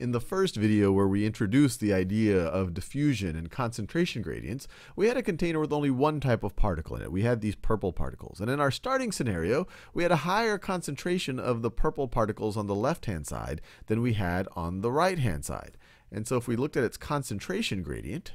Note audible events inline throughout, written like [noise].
In the first video where we introduced the idea of diffusion and concentration gradients, we had a container with only one type of particle in it. We had these purple particles. And in our starting scenario, we had a higher concentration of the purple particles on the left-hand side than we had on the right-hand side. And so if we looked at its concentration gradient,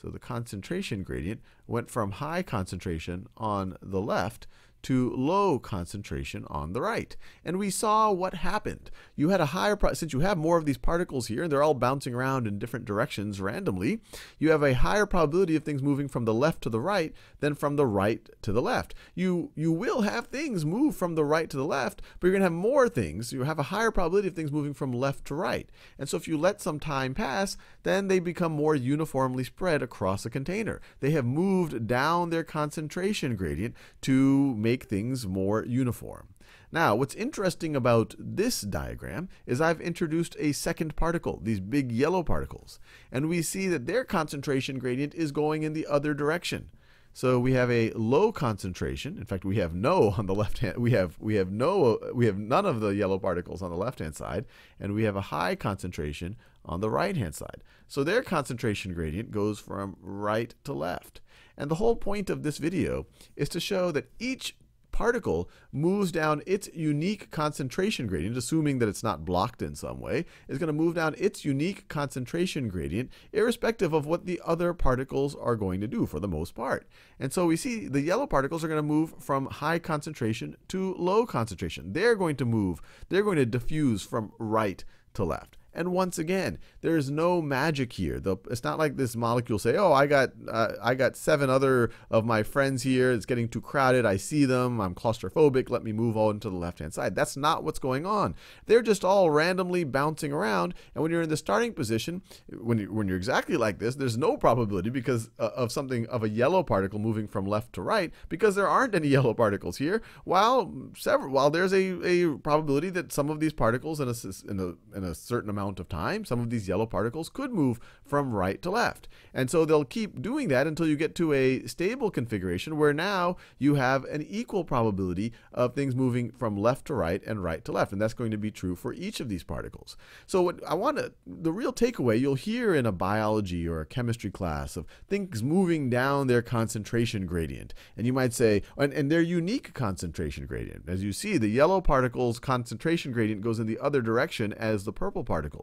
so the concentration gradient went from high concentration on the left to low concentration on the right. And we saw what happened. You had a higher, since you have more of these particles here, and they're all bouncing around in different directions randomly, you have a higher probability of things moving from the left to the right than from the right to the left. You, you will have things move from the right to the left, but you're to have more things. You have a higher probability of things moving from left to right. And so if you let some time pass, then they become more uniformly spread across a container. They have moved down their concentration gradient to make make things more uniform. Now, what's interesting about this diagram is I've introduced a second particle, these big yellow particles, and we see that their concentration gradient is going in the other direction. So we have a low concentration. In fact, we have no [laughs] on the left hand. We have we have no we have none of the yellow particles on the left hand side, and we have a high concentration on the right hand side. So their concentration gradient goes from right to left. And the whole point of this video is to show that each particle moves down its unique concentration gradient, assuming that it's not blocked in some way, is going to move down its unique concentration gradient, irrespective of what the other particles are going to do for the most part. And so we see the yellow particles are going to move from high concentration to low concentration. They're going to move, they're going to diffuse from right to left. And once again, there is no magic here. The, it's not like this molecule say, "Oh, I got uh, I got seven other of my friends here. It's getting too crowded. I see them. I'm claustrophobic. Let me move on to the left-hand side." That's not what's going on. They're just all randomly bouncing around. And when you're in the starting position, when you, when you're exactly like this, there's no probability because uh, of something of a yellow particle moving from left to right because there aren't any [laughs] yellow particles here. While several while there's a, a probability that some of these particles in a in a in a certain amount amount of time, some of these yellow particles could move from right to left. And so they'll keep doing that until you get to a stable configuration where now you have an equal probability of things moving from left to right and right to left. And that's going to be true for each of these particles. So what I want to, the real takeaway you'll hear in a biology or a chemistry class of things moving down their concentration gradient. And you might say, and, and their unique concentration gradient. As you see, the yellow particles concentration gradient goes in the other direction as the purple particles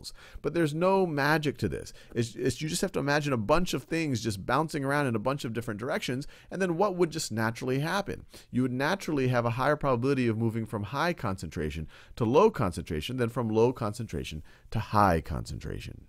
But there's no magic to this. It's, it's, you just have to imagine a bunch of things just bouncing around in a bunch of different directions, and then what would just naturally happen? You would naturally have a higher probability of moving from high concentration to low concentration than from low concentration to high concentration.